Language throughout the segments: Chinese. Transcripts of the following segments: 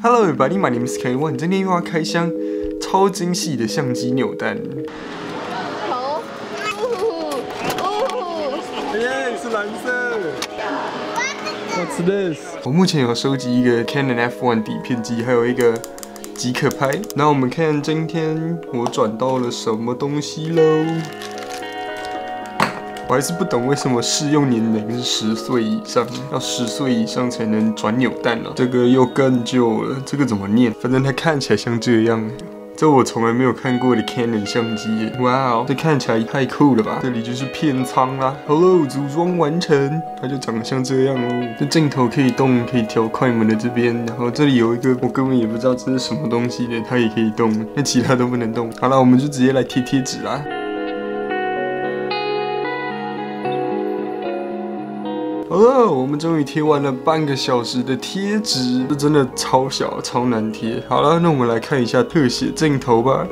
Hello everybody, my name is K One。今天又要开箱超精细的相机扭蛋。头，呜呜，耶，是蓝色。What's this？我目前有收集一个 Canon F1 底片机，还有一个即可拍。那我们看今天我转到了什么东西喽？我还是不懂为什么适用年龄是十岁以上，要十岁以上才能转扭蛋呢？这个又更旧了，这个怎么念？反正它看起来像这样，这我从来没有看过的 Canon 相机。哇哦，这看起来太酷了吧！这里就是片仓啦。Hello，组装完成，它就长得像这样哦。这镜头可以动，可以调快门的这边，然后这里有一个我根本也不知道这是什么东西的，它也可以动，那其他都不能动。好了，我们就直接来贴贴纸啦。好了，我们终于贴完了半个小时的贴纸，这真的超小、超难贴。好了，那我们来看一下特写镜头吧。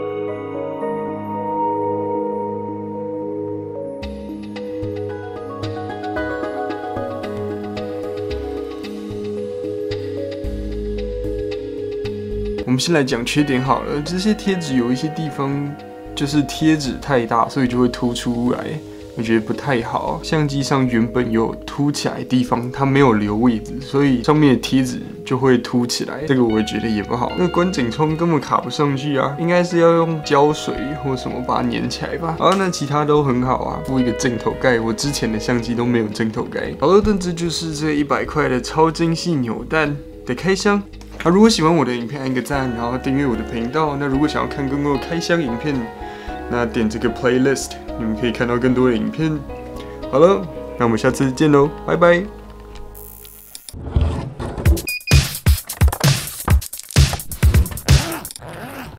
我们先来讲缺点好了，这些贴纸有一些地方就是贴纸太大，所以就会凸出来。我觉得不太好，相机上原本有凸起来的地方，它没有留位置，所以上面的贴纸就会凸起来，这个我觉得也不好。那观景窗根本卡不上去啊，应该是要用胶水或什么把它粘起来吧。好，那其他都很好啊，附一个镜头盖，我之前的相机都没有镜头盖。好了，那这就是这一百块的超精细扭蛋的开箱。啊，如果喜欢我的影片，按个赞，然后订阅我的频道。那如果想要看更多的开箱影片，那点这个 playlist，你们可以看到更多的影片。好了，那我们下次见喽，拜拜。